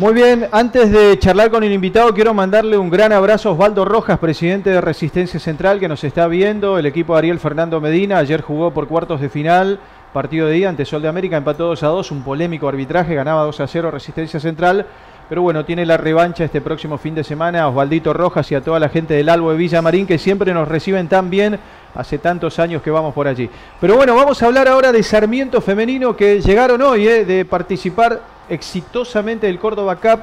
Muy bien, antes de charlar con el invitado, quiero mandarle un gran abrazo a Osvaldo Rojas, presidente de Resistencia Central, que nos está viendo. El equipo de Ariel Fernando Medina ayer jugó por cuartos de final, partido de día ante Sol de América, empató 2 a 2, un polémico arbitraje, ganaba 2 a 0 Resistencia Central. Pero bueno, tiene la revancha este próximo fin de semana a Osvaldito Rojas y a toda la gente del Albo de Villamarín que siempre nos reciben tan bien. Hace tantos años que vamos por allí. Pero bueno, vamos a hablar ahora de Sarmiento Femenino que llegaron hoy eh, de participar exitosamente del Córdoba Cup,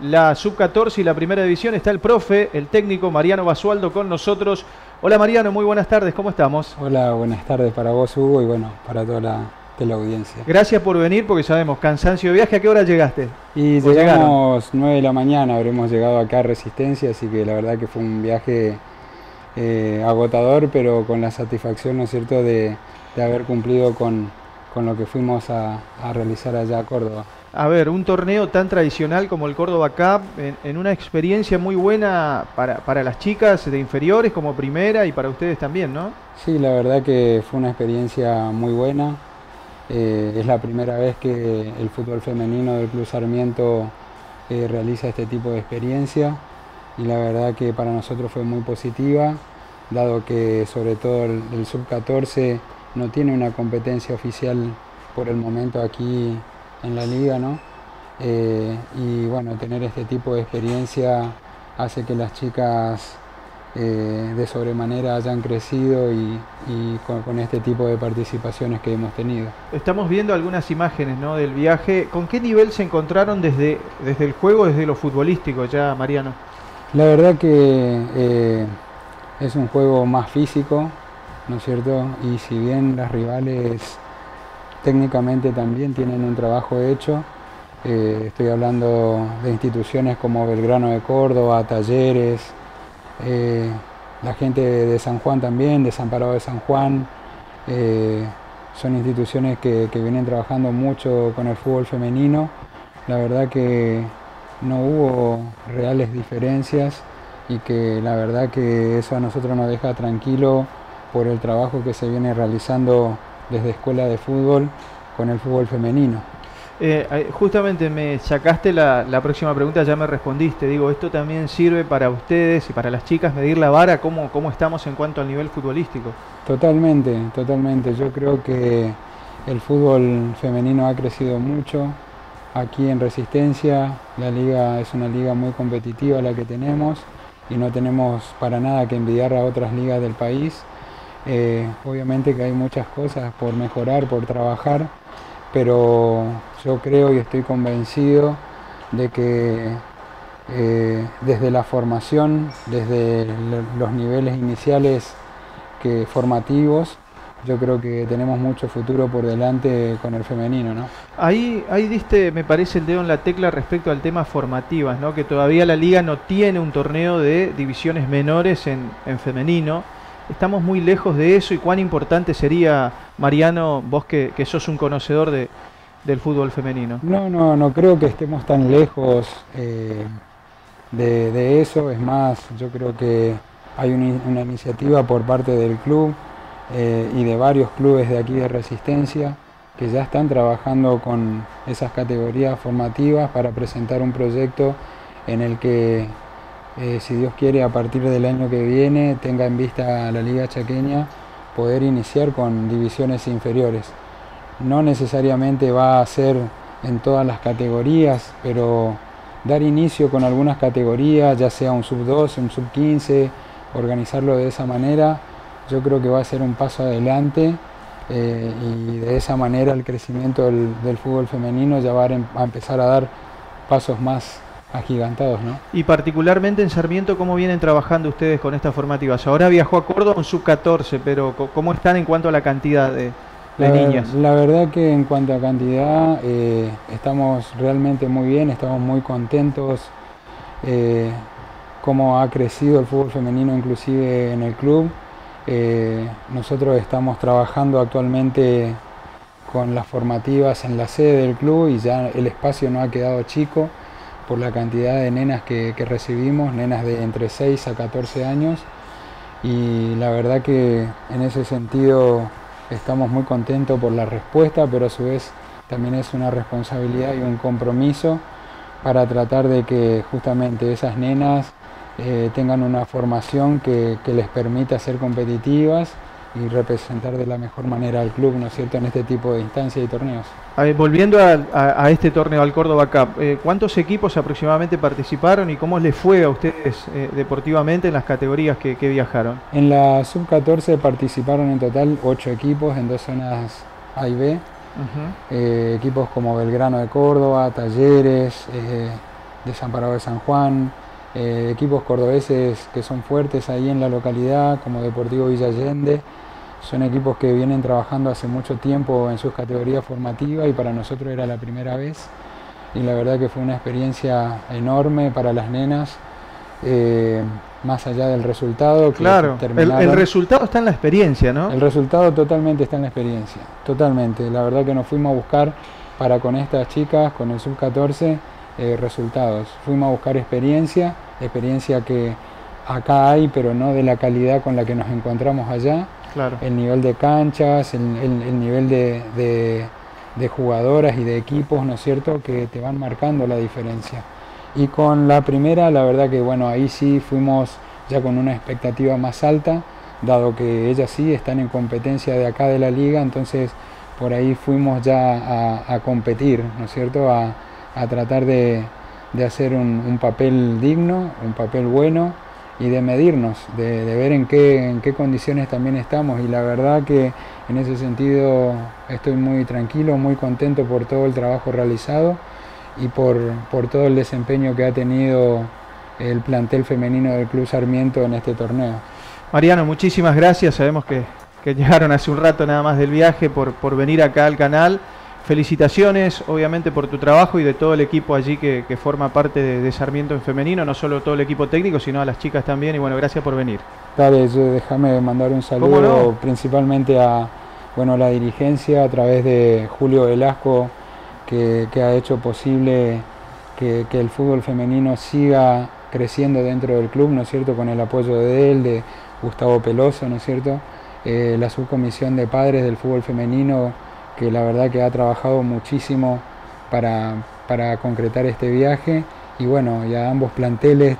la sub-14 y la primera división. Está el profe, el técnico Mariano Basualdo con nosotros. Hola Mariano, muy buenas tardes, ¿cómo estamos? Hola, buenas tardes para vos Hugo y bueno, para toda la, la audiencia. Gracias por venir porque sabemos, cansancio de viaje, ¿a qué hora llegaste? Y llegamos 9 de la mañana, habremos llegado acá a Resistencia, así que la verdad que fue un viaje eh, agotador, pero con la satisfacción, ¿no es cierto?, de, haber cumplido con, lo que fuimos a realizar allá a Córdoba a ver, un torneo tan tradicional como el Córdoba Cup, en, una experiencia muy buena para, las chicas de inferiores como primera y para ustedes también, ¿no? Sí, la verdad que fue una experiencia muy buena. Eh, es la primera vez que el fútbol femenino del Club Sarmiento eh, realiza este tipo de experiencia y la verdad que para nosotros fue muy positiva, dado que sobre todo el, el sub-14 no tiene una competencia oficial por el momento aquí en la liga, ¿no? Eh, y bueno, tener este tipo de experiencia hace que las chicas eh, de sobremanera hayan crecido y, con, este tipo de participaciones que hemos tenido. Estamos viendo algunas imágenes ¿no? del viaje. ¿Con qué nivel se encontraron desde, desde el juego, desde lo futbolístico ya, Mariano? La verdad que eh, es un juego más físico, ¿no es cierto? Y si bien las rivales técnicamente también tienen un trabajo hecho. Eh, estoy hablando de instituciones como Belgrano de Córdoba, Talleres, eh, la gente de San Juan también, Desamparado de San Juan. Eh, son instituciones que, vienen trabajando mucho con el fútbol femenino. La verdad que no hubo reales diferencias y que la verdad que eso a nosotros nos deja tranquilo por el trabajo que se viene realizando desde escuela de fútbol con el fútbol femenino. Eh, justamente me sacaste la, próxima pregunta, ya me respondiste. Digo, esto también sirve para ustedes y para las chicas medir la vara, cómo, cómo estamos en cuanto al nivel futbolístico. Totalmente, totalmente. Yo creo que el fútbol femenino ha crecido mucho. Aquí en Resistencia, la liga es una liga muy competitiva la que tenemos y no tenemos para nada que envidiar a otras ligas del país. Eh, obviamente que hay muchas cosas por mejorar, por trabajar, pero yo creo y estoy convencido de que eh, desde la formación, desde los niveles iniciales que formativos, yo creo que tenemos mucho futuro por delante con el femenino, ¿no? Ahí, ahí diste, me parece, el dedo en la tecla respecto al tema formativas, ¿no? Que todavía la liga no tiene un torneo de divisiones menores en, en femenino estamos muy lejos de eso y cuán importante sería, Mariano, vos que, sos un conocedor de, del fútbol femenino. No, no, no creo que estemos tan lejos eh, de, eso. Es más, yo creo que hay una, iniciativa por parte del club eh, y de varios clubes de aquí de Resistencia que ya están trabajando con esas categorías formativas para presentar un proyecto en el que eh, si Dios quiere, a partir del año que viene, tenga en vista la Liga Chaqueña, poder iniciar con divisiones inferiores. No necesariamente va a ser en todas las categorías, pero dar inicio con algunas categorías, ya sea un sub 12, un sub 15, organizarlo de esa manera, yo creo que va a ser un paso adelante eh, y de esa manera el crecimiento del, fútbol femenino ya va a empezar a dar pasos más agigantados, ¿no? Y particularmente en Sarmiento, ¿cómo vienen trabajando ustedes con estas formativas? Ahora viajó a Córdoba en sub-14, pero ¿cómo están en cuanto a la cantidad de, niñas? La verdad que en cuanto a cantidad eh, estamos realmente muy bien, estamos muy contentos eh, cómo ha crecido el fútbol femenino inclusive en el club. Eh, nosotros estamos trabajando actualmente con las formativas en la sede del club y ya el espacio no ha quedado chico por la cantidad de nenas que, recibimos, nenas de entre 6 a 14 años. Y la verdad que en ese sentido estamos muy contentos por la respuesta, pero a su vez también es una responsabilidad y un compromiso para tratar de que justamente esas nenas eh, tengan una formación que, que les permita ser competitivas y representar de la mejor manera al club, ¿no es cierto?, en este tipo de instancias y torneos. volviendo a, este torneo, al Córdoba Cup, eh, ¿cuántos equipos aproximadamente participaron y cómo les fue a ustedes eh, deportivamente en las categorías que, viajaron? En la sub-14 participaron en total ocho equipos en dos zonas A y B. Eh, equipos como Belgrano de Córdoba, Talleres, Desamparado de San Juan, equipos cordobeses que son fuertes ahí en la localidad, como Deportivo Villa Allende, son equipos que vienen trabajando hace mucho tiempo en sus categorías formativas y para nosotros era la primera vez. Y la verdad que fue una experiencia enorme para las nenas, eh, más allá del resultado. claro, el, resultado está en la experiencia, ¿no? El resultado totalmente está en la experiencia, totalmente. La verdad que nos fuimos a buscar para con estas chicas, con el sub-14, eh, resultados. Fuimos a buscar experiencia, experiencia que acá hay, pero no de la calidad con la que nos encontramos allá el nivel de canchas, el, nivel de, jugadoras y de equipos, ¿no es cierto?, que te van marcando la diferencia. Y con la primera, la verdad que bueno, ahí sí fuimos ya con una expectativa más alta, dado que ellas sí están en competencia de acá de la liga, entonces por ahí fuimos ya a, competir, ¿no es cierto?, a, tratar de, hacer un papel digno, un papel bueno y de medirnos, de, ver en qué, en qué condiciones también estamos. Y la verdad que en ese sentido estoy muy tranquilo, muy contento por todo el trabajo realizado y por, por todo el desempeño que ha tenido el plantel femenino del Club Sarmiento en este torneo. Mariano, muchísimas gracias. Sabemos que, que llegaron hace un rato nada más del viaje por, por venir acá al canal felicitaciones, obviamente, por tu trabajo y de todo el equipo allí que, forma parte de, Sarmiento en femenino, no solo todo el equipo técnico, sino a las chicas también. Y bueno, gracias por venir. Dale, déjame mandar un saludo principalmente a bueno, la dirigencia a través de Julio Velasco, que, ha hecho posible que, el fútbol femenino siga creciendo dentro del club, ¿no es cierto?, con el apoyo de él, de Gustavo Peloso, ¿no es cierto?, eh, la subcomisión de padres del fútbol femenino que la verdad que ha trabajado muchísimo para, para concretar este viaje y bueno, ya ambos planteles,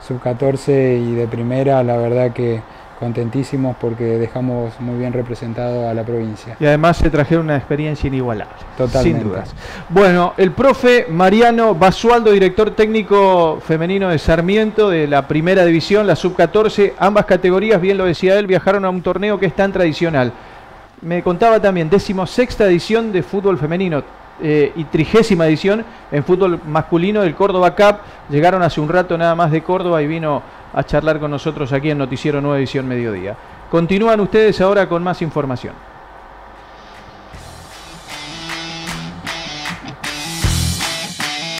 sub 14 y de primera, la verdad que contentísimos porque dejamos muy bien representado a la provincia. Y además se trajeron una experiencia inigualable. Totalmente. Sin dudas. Bueno, el profe Mariano Basualdo, director técnico femenino de Sarmiento de la primera división, la sub 14, ambas categorías, bien lo decía él, viajaron a un torneo que es tan tradicional me contaba también, sexta edición de fútbol femenino eh, y trigésima edición en fútbol masculino del Córdoba Cup. Llegaron hace un rato nada más de Córdoba y vino a charlar con nosotros aquí en Noticiero Nueva Edición Mediodía. Continúan ustedes ahora con más información.